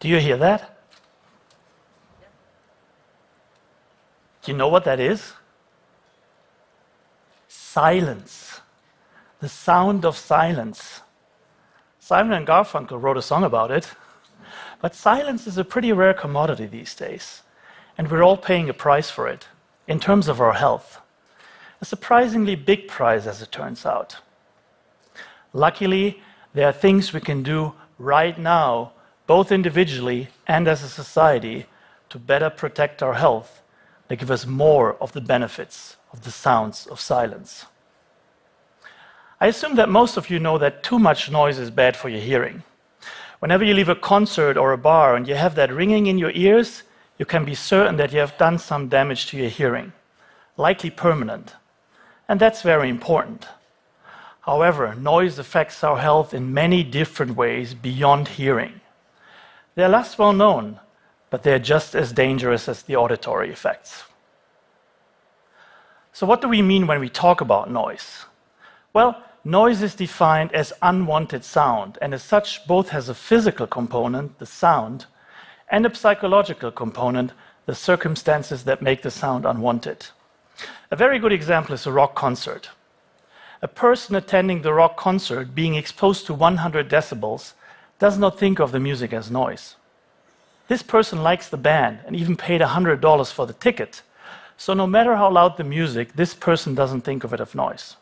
Do you hear that? Do you know what that is? Silence. The sound of silence. Simon and Garfunkel wrote a song about it. But silence is a pretty rare commodity these days, and we're all paying a price for it in terms of our health. A surprisingly big price, as it turns out. Luckily, there are things we can do right now, both individually and as a society, to better protect our health, that give us more of the benefits of the sounds of silence. I assume that most of you know that too much noise is bad for your hearing. Whenever you leave a concert or a bar and you have that ringing in your ears, you can be certain that you have done some damage to your hearing, likely permanent. And that's very important. However, noise affects our health in many different ways beyond hearing. They're less well known, but they're just as dangerous as the auditory effects. So, what do we mean when we talk about noise? Well, noise is defined as unwanted sound, and as such, both has a physical component, the sound, and a psychological component, the circumstances that make the sound unwanted. A very good example is a rock concert. A person attending the rock concert being exposed to 100 decibels does not think of the music as noise. This person likes the band and even paid $100 for the ticket. So, no matter how loud the music, this person doesn't think of it as noise.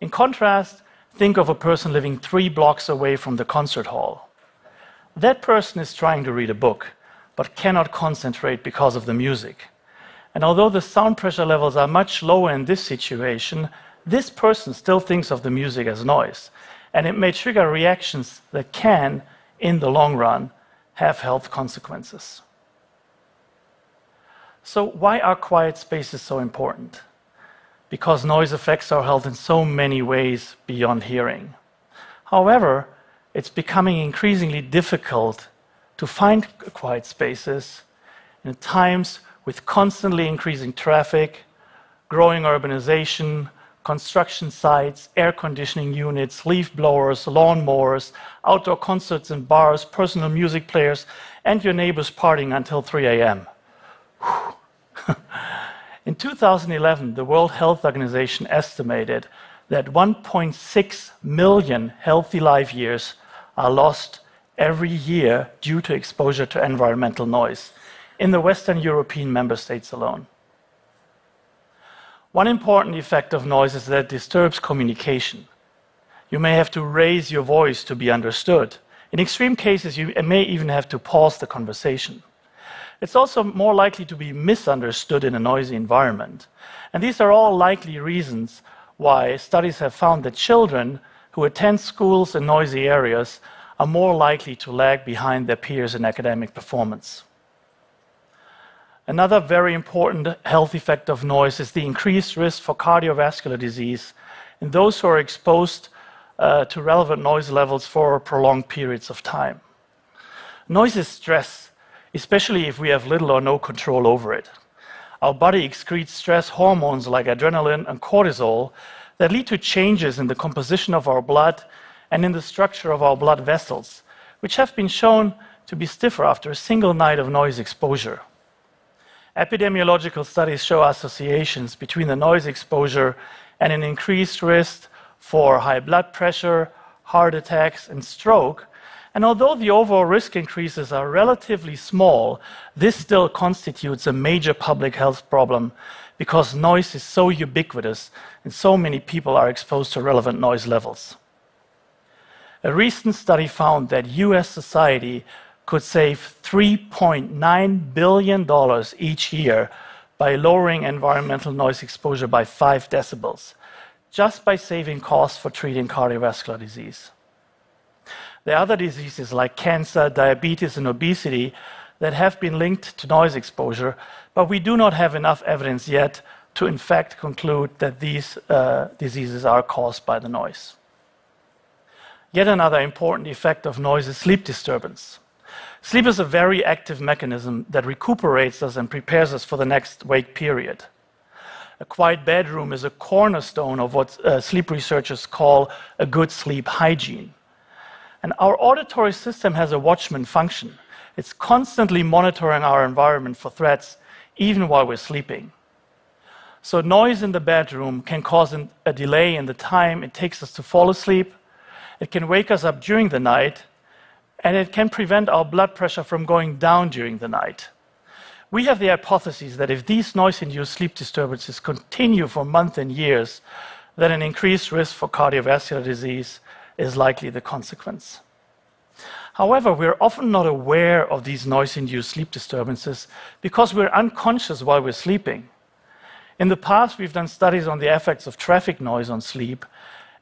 In contrast, think of a person living three blocks away from the concert hall. That person is trying to read a book, but cannot concentrate because of the music. And although the sound pressure levels are much lower in this situation, this person still thinks of the music as noise. And it may trigger reactions that can, in the long run, have health consequences. So, why are quiet spaces so important? because noise affects our health in so many ways beyond hearing. However, it's becoming increasingly difficult to find quiet spaces in times with constantly increasing traffic, growing urbanization, construction sites, air conditioning units, leaf blowers, lawn mowers, outdoor concerts and bars, personal music players, and your neighbors partying until 3 a.m. In 2011, the World Health Organization estimated that 1.6 million healthy life years are lost every year due to exposure to environmental noise in the Western European member states alone. One important effect of noise is that it disturbs communication. You may have to raise your voice to be understood. In extreme cases, you may even have to pause the conversation. It's also more likely to be misunderstood in a noisy environment. And these are all likely reasons why studies have found that children who attend schools in noisy areas are more likely to lag behind their peers in academic performance. Another very important health effect of noise is the increased risk for cardiovascular disease in those who are exposed uh, to relevant noise levels for prolonged periods of time. Noise is stress especially if we have little or no control over it. Our body excretes stress hormones like adrenaline and cortisol that lead to changes in the composition of our blood and in the structure of our blood vessels, which have been shown to be stiffer after a single night of noise exposure. Epidemiological studies show associations between the noise exposure and an increased risk for high blood pressure, heart attacks, and stroke, and although the overall risk increases are relatively small, this still constitutes a major public health problem because noise is so ubiquitous and so many people are exposed to relevant noise levels. A recent study found that US society could save $3.9 billion each year by lowering environmental noise exposure by 5 decibels, just by saving costs for treating cardiovascular disease. There are other diseases like cancer, diabetes, and obesity that have been linked to noise exposure, but we do not have enough evidence yet to, in fact, conclude that these uh, diseases are caused by the noise. Yet another important effect of noise is sleep disturbance. Sleep is a very active mechanism that recuperates us and prepares us for the next wake period. A quiet bedroom is a cornerstone of what uh, sleep researchers call a good sleep hygiene. And our auditory system has a watchman function. It's constantly monitoring our environment for threats, even while we're sleeping. So, noise in the bedroom can cause a delay in the time it takes us to fall asleep. It can wake us up during the night, and it can prevent our blood pressure from going down during the night. We have the hypothesis that if these noise induced sleep disturbances continue for months and years, then an increased risk for cardiovascular disease is likely the consequence. However, we're often not aware of these noise induced sleep disturbances because we're unconscious while we're sleeping. In the past, we've done studies on the effects of traffic noise on sleep,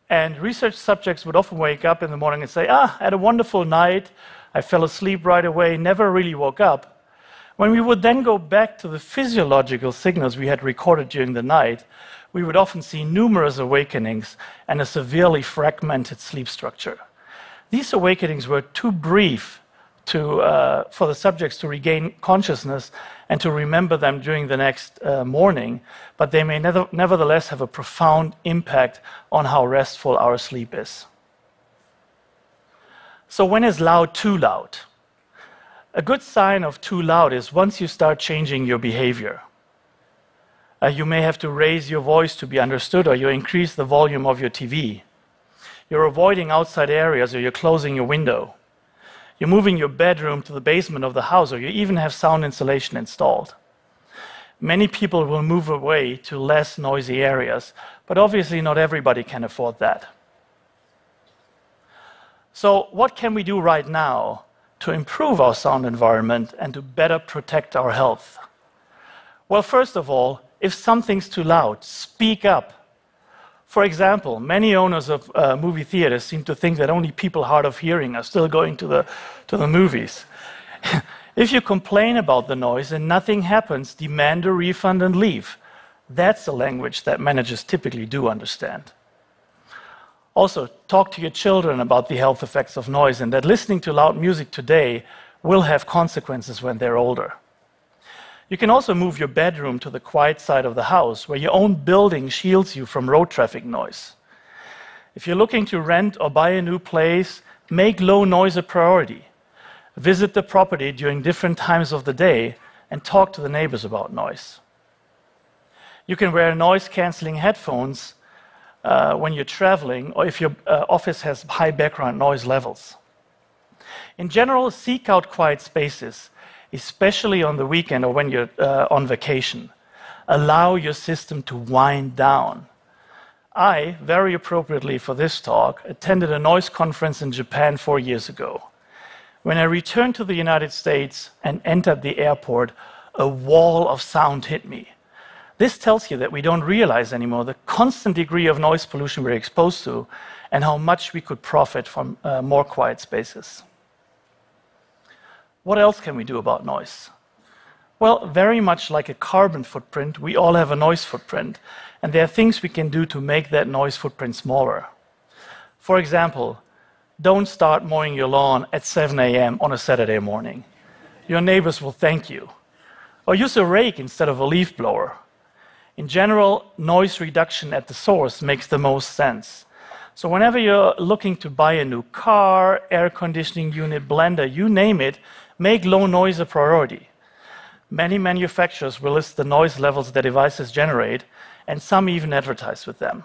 and research subjects would often wake up in the morning and say, Ah, I had a wonderful night. I fell asleep right away, never really woke up. When we would then go back to the physiological signals we had recorded during the night, we would often see numerous awakenings and a severely fragmented sleep structure. These awakenings were too brief to, uh, for the subjects to regain consciousness and to remember them during the next uh, morning, but they may never, nevertheless have a profound impact on how restful our sleep is. So, when is loud too loud? A good sign of too loud is once you start changing your behavior. Uh, you may have to raise your voice to be understood, or you increase the volume of your TV. You're avoiding outside areas, or you're closing your window. You're moving your bedroom to the basement of the house, or you even have sound insulation installed. Many people will move away to less noisy areas, but obviously, not everybody can afford that. So, what can we do right now to improve our sound environment and to better protect our health? Well, first of all, if something's too loud, speak up. For example, many owners of uh, movie theaters seem to think that only people hard of hearing are still going to the, to the movies. if you complain about the noise and nothing happens, demand a refund and leave. That's the language that managers typically do understand. Also, talk to your children about the health effects of noise and that listening to loud music today will have consequences when they're older. You can also move your bedroom to the quiet side of the house, where your own building shields you from road traffic noise. If you're looking to rent or buy a new place, make low noise a priority. Visit the property during different times of the day and talk to the neighbors about noise. You can wear noise canceling headphones uh, when you're traveling or if your uh, office has high background noise levels. In general, seek out quiet spaces especially on the weekend or when you're uh, on vacation. Allow your system to wind down. I, very appropriately for this talk, attended a noise conference in Japan four years ago. When I returned to the United States and entered the airport, a wall of sound hit me. This tells you that we don't realize anymore the constant degree of noise pollution we're exposed to and how much we could profit from uh, more quiet spaces. What else can we do about noise? Well, very much like a carbon footprint, we all have a noise footprint, and there are things we can do to make that noise footprint smaller. For example, don't start mowing your lawn at 7 a.m. on a Saturday morning. Your neighbors will thank you. Or use a rake instead of a leaf blower. In general, noise reduction at the source makes the most sense. So, whenever you're looking to buy a new car, air conditioning unit, blender, you name it, Make low noise a priority. Many manufacturers will list the noise levels their devices generate, and some even advertise with them.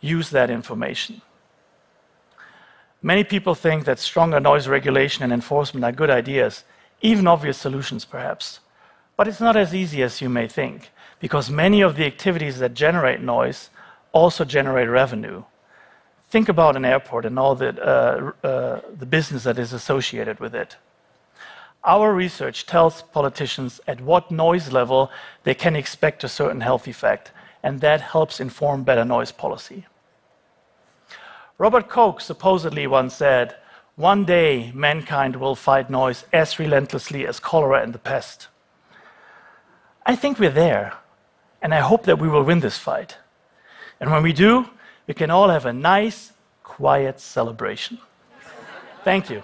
Use that information. Many people think that stronger noise regulation and enforcement are good ideas, even obvious solutions perhaps. But it's not as easy as you may think, because many of the activities that generate noise also generate revenue. Think about an airport and all the, uh, uh, the business that is associated with it. Our research tells politicians at what noise level they can expect a certain health effect, and that helps inform better noise policy. Robert Koch supposedly once said, One day mankind will fight noise as relentlessly as cholera and the pest. I think we're there, and I hope that we will win this fight. And when we do, we can all have a nice, quiet celebration. Thank you.